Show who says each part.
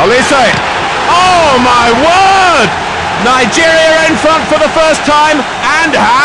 Speaker 1: Olise. Oh my word! Nigeria in front for the first time, and how?